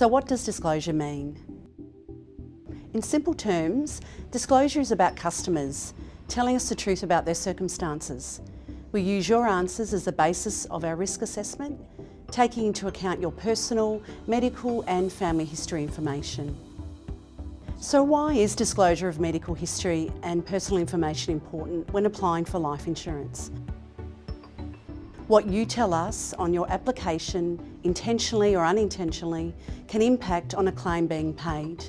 So what does disclosure mean? In simple terms, disclosure is about customers telling us the truth about their circumstances. We use your answers as the basis of our risk assessment, taking into account your personal, medical and family history information. So why is disclosure of medical history and personal information important when applying for life insurance? What you tell us on your application, intentionally or unintentionally, can impact on a claim being paid.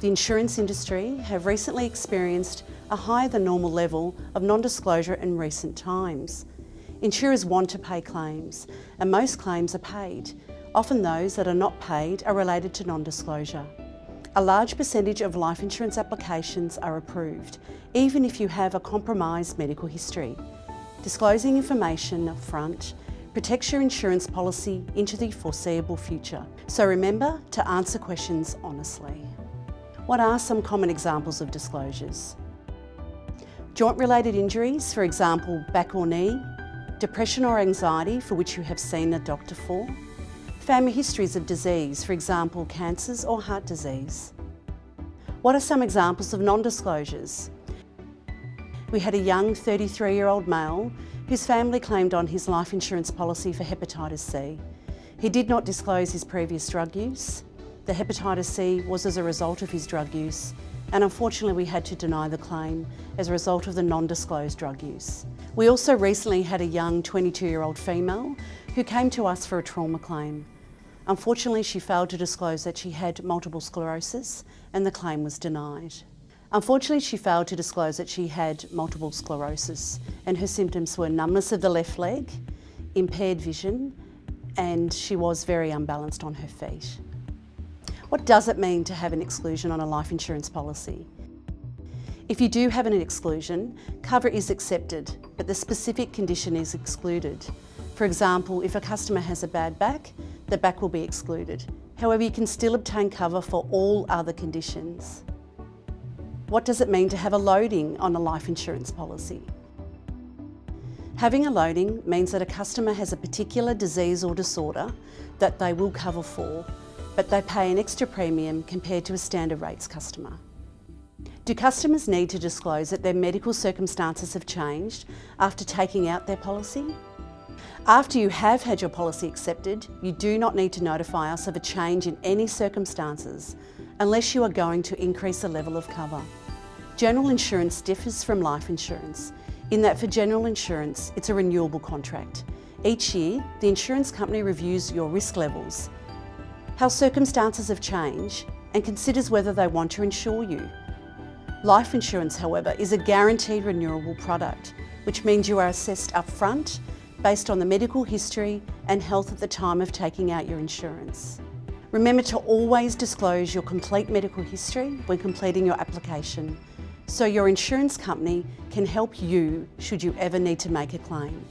The insurance industry have recently experienced a higher than normal level of non-disclosure in recent times. Insurers want to pay claims, and most claims are paid. Often those that are not paid are related to non-disclosure. A large percentage of life insurance applications are approved, even if you have a compromised medical history. Disclosing information up front protects your insurance policy into the foreseeable future. So remember to answer questions honestly. What are some common examples of disclosures? Joint-related injuries, for example back or knee, depression or anxiety for which you have seen a doctor for, family histories of disease, for example cancers or heart disease. What are some examples of non-disclosures? We had a young 33-year-old male whose family claimed on his life insurance policy for hepatitis C. He did not disclose his previous drug use. The hepatitis C was as a result of his drug use and unfortunately we had to deny the claim as a result of the non-disclosed drug use. We also recently had a young 22-year-old female who came to us for a trauma claim. Unfortunately she failed to disclose that she had multiple sclerosis and the claim was denied. Unfortunately, she failed to disclose that she had multiple sclerosis and her symptoms were numbness of the left leg, impaired vision, and she was very unbalanced on her feet. What does it mean to have an exclusion on a life insurance policy? If you do have an exclusion, cover is accepted, but the specific condition is excluded. For example, if a customer has a bad back, the back will be excluded. However, you can still obtain cover for all other conditions. What does it mean to have a loading on a life insurance policy? Having a loading means that a customer has a particular disease or disorder that they will cover for, but they pay an extra premium compared to a standard rates customer. Do customers need to disclose that their medical circumstances have changed after taking out their policy? After you have had your policy accepted, you do not need to notify us of a change in any circumstances unless you are going to increase the level of cover. General insurance differs from life insurance in that for general insurance, it's a renewable contract. Each year, the insurance company reviews your risk levels, how circumstances have changed and considers whether they want to insure you. Life insurance, however, is a guaranteed renewable product, which means you are assessed upfront based on the medical history and health at the time of taking out your insurance. Remember to always disclose your complete medical history when completing your application so your insurance company can help you should you ever need to make a claim.